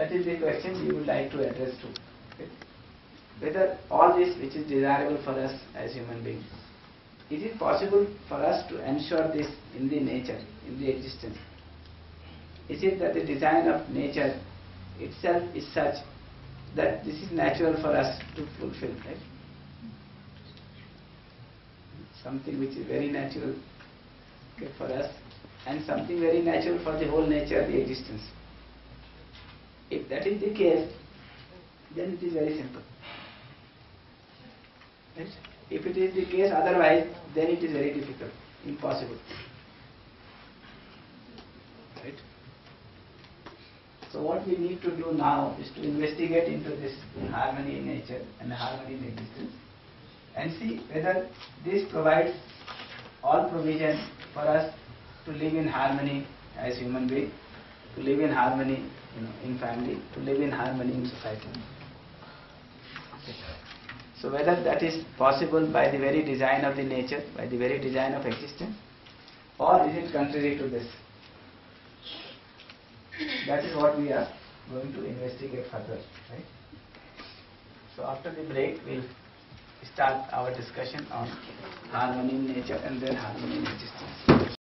that is the question we would like to address to. Okay? Whether all this which is desirable for us as human beings, is it possible for us to ensure this in the nature, in the existence? Is it that the design of nature itself is such that this is natural for us to fulfill, right? Something which is very natural okay, for us and something very natural for the whole nature, the existence. If that is the case, then it is very simple. If it is the case otherwise, then it is very difficult, impossible. Right? So what we need to do now is to investigate into this harmony in nature and harmony in existence and see whether this provides all provision for us to live in harmony as human beings, to live in harmony you know, in family, to live in harmony in society. So whether that is possible by the very design of the nature, by the very design of existence, or is it contrary to this? That is what we are going to investigate further, right? So after the break, we'll start our discussion on harmony in nature and then harmony in existence.